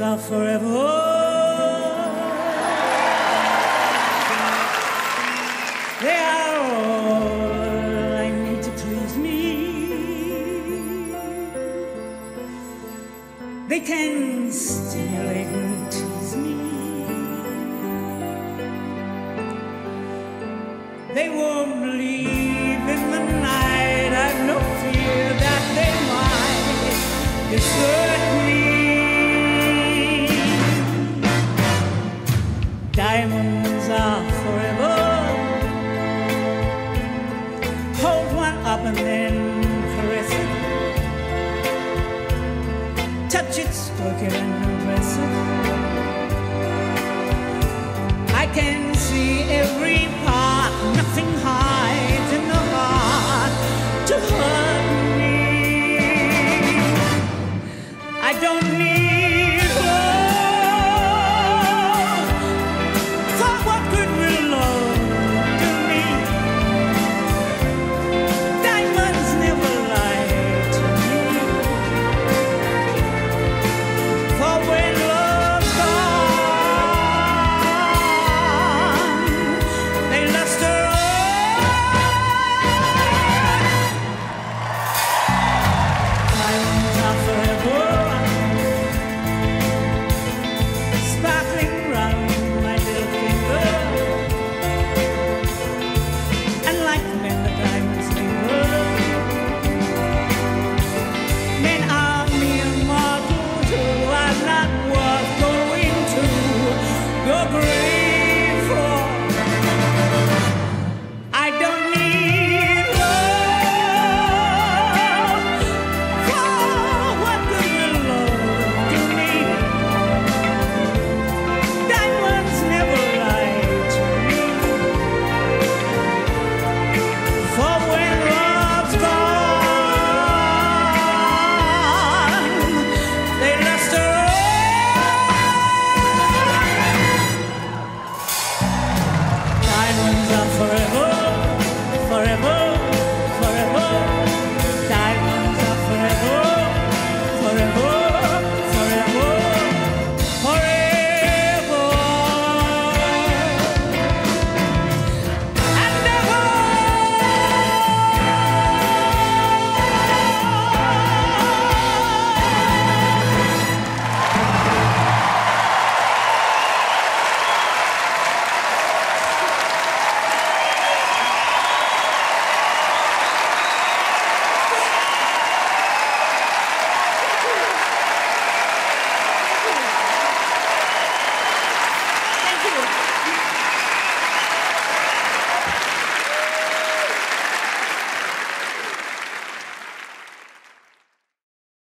are forever. They are all I need to please me. They can stimulate and tease me. They won't leave in the night. I've no fear Diamonds are forever. Hold one up and then